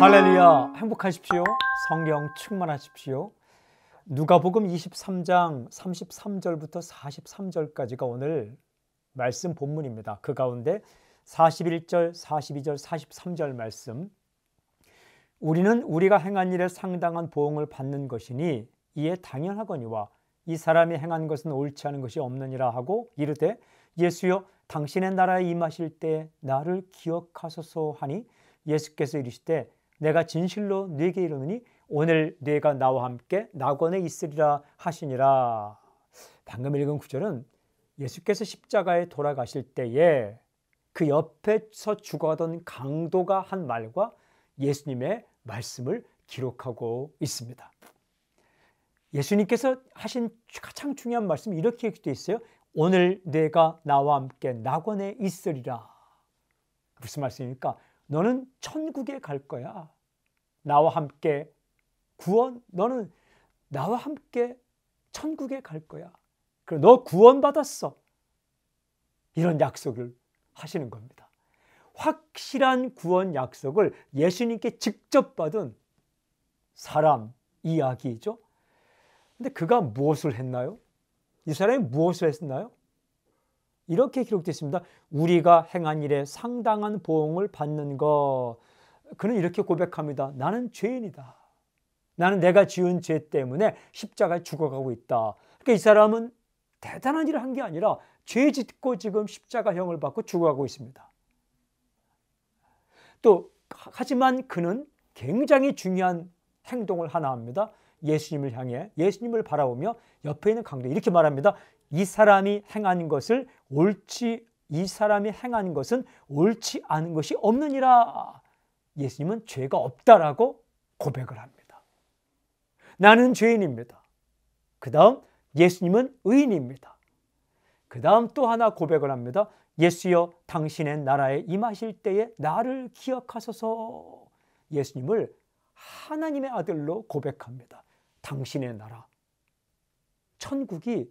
할렐루야. 행복하십시오. 성령 충만하십시오. 누가복음 23장 33절부터 43절까지가 오늘 말씀 본문입니다. 그 가운데 41절 42절 43절 말씀. 우리는 우리가 행한 일에 상당한 보응을 받는 것이니 이에 당연하거니와 이 사람이 행한 것은 옳지 않은 것이 없느니라 하고 이르되 예수여 당신의 나라에 임하실 때 나를 기억하소서 하니 예수께서 이르시되 내가 진실로 네게 이르노니 오늘 네가 나와 함께 낙원에 있으리라 하시니라. 방금 읽은 구절은 예수께서 십자가에 돌아가실 때에 그 옆에서 죽어가던 강도가 한 말과 예수님의 말씀을 기록하고 있습니다. 예수님께서 하신 가장 중요한 말씀이 이렇게 되어 있어요. 오늘 내가 나와 함께 낙원에 있으리라. 무슨 말씀입니까? 너는 천국에 갈 거야. 나와 함께 구원, 너는 나와 함께 천국에 갈 거야. 그럼 너 구원받았어. 이런 약속을 하시는 겁니다. 확실한 구원 약속을 예수님께 직접 받은 사람 이야기죠. 근데 그가 무엇을 했나요? 이 사람이 무엇을 했나요? 이렇게 기록되어 있습니다. 우리가 행한 일에 상당한 보응을 받는 것. 그는 이렇게 고백합니다. 나는 죄인이다. 나는 내가 지은 죄 때문에 십자가에 죽어가고 있다. 그러니까 이 사람은 대단한 일을 한 게 아니라 죄 짓고 지금 십자가형을 받고 죽어가고 있습니다. 또 하지만 그는 굉장히 중요한 행동을 하나 합니다. 예수님을 향해 예수님을 바라보며 옆에 있는 강도 이렇게 말합니다. 이 사람이 행한 것을 옳지 이 사람이 행한 것은 옳지 않은 것이 없느니라. 예수님은 죄가 없다라고 고백을 합니다. 나는 죄인입니다. 그 다음 예수님은 의인입니다. 그 다음 또 하나 고백을 합니다. 예수여 당신의 나라에 임하실 때에 나를 기억하소서 예수님을 하나님의 아들로 고백합니다. 당신의 나라. 천국이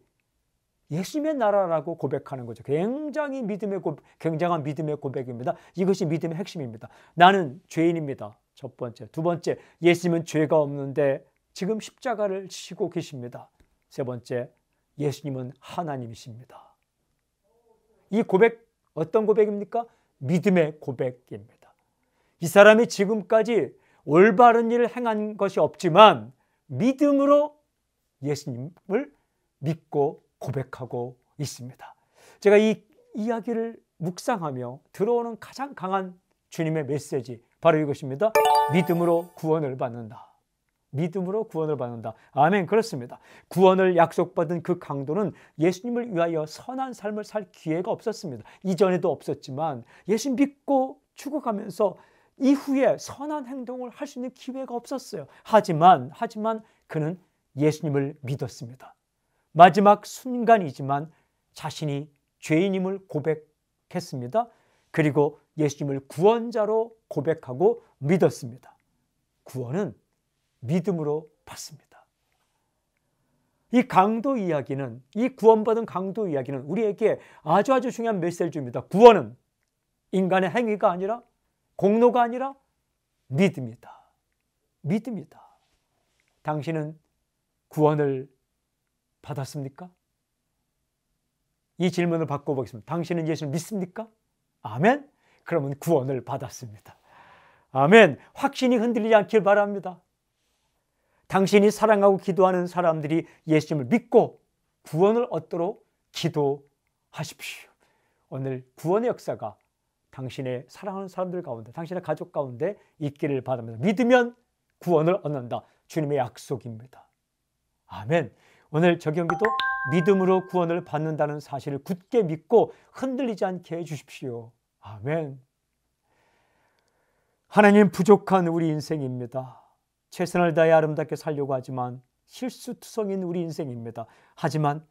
예수님의 나라라고 고백하는 거죠. 굉장히 믿음의 고, 굉장한 믿음의 고백입니다. 이것이 믿음의 핵심입니다. 나는 죄인입니다. 첫 번째. 두 번째, 예수님은 죄가 없는데 지금 십자가를 지시고 계십니다. 세 번째, 예수님은 하나님이십니다. 이 고백 어떤 고백입니까? 믿음의 고백입니다. 이 사람이 지금까지 올바른 일을 행한 것이 없지만 믿음으로 예수님을 믿고 고백하고 있습니다. 제가 이 이야기를 묵상하며 들어오는 가장 강한 주님의 메시지 바로 이것입니다. 믿음으로 구원을 받는다. 믿음으로 구원을 받는다. 아멘. 그렇습니다. 구원을 약속받은 그 강도는 예수님을 위하여 선한 삶을 살 기회가 없었습니다. 이전에도 없었지만 예수 믿고 죽어가면서 이후에 선한 행동을 할 수 있는 기회가 없었어요. 하지만 하지만 그는 예수님을 믿었습니다. 마지막 순간이지만 자신이 죄인임을 고백했습니다. 그리고 예수님을 구원자로 고백하고 믿었습니다. 구원은 믿음으로 받습니다. 이 강도 이야기는 이 구원받은 강도 이야기는 우리에게 아주 아주 중요한 메시지입니다. 구원은 인간의 행위가 아니라 공로가 아니라 믿음이다. 믿음이다. 당신은 구원을 받았습니까? 이 질문을 바꿔보겠습니다. 당신은 예수를 믿습니까? 아멘? 그러면 구원을 받았습니다. 아멘. 확신이 흔들리지 않길 바랍니다. 당신이 사랑하고 기도하는 사람들이 예수님을 믿고 구원을 얻도록 기도하십시오. 오늘 구원의 역사가 당신의 사랑하는 사람들 가운데, 당신의 가족 가운데 있기를 바랍니다. 믿으면 구원을 얻는다. 주님의 약속입니다. 아멘. 오늘 적용기도 믿음으로 구원을 받는다는 사실을 굳게 믿고 흔들리지 않게 해주십시오. 아멘. 하나님 부족한 우리 인생입니다. 최선을 다해 아름답게 살려고 하지만 실수투성인 우리 인생입니다. 하지만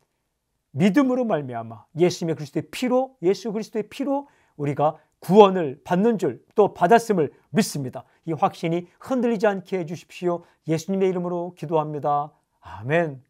믿음으로 말미암아 예수님의 그리스도의 피로 예수 그리스도의 피로 우리가 구원을 받는 줄 또 받았음을 믿습니다. 이 확신이 흔들리지 않게 해 주십시오. 예수님의 이름으로 기도합니다. 아멘.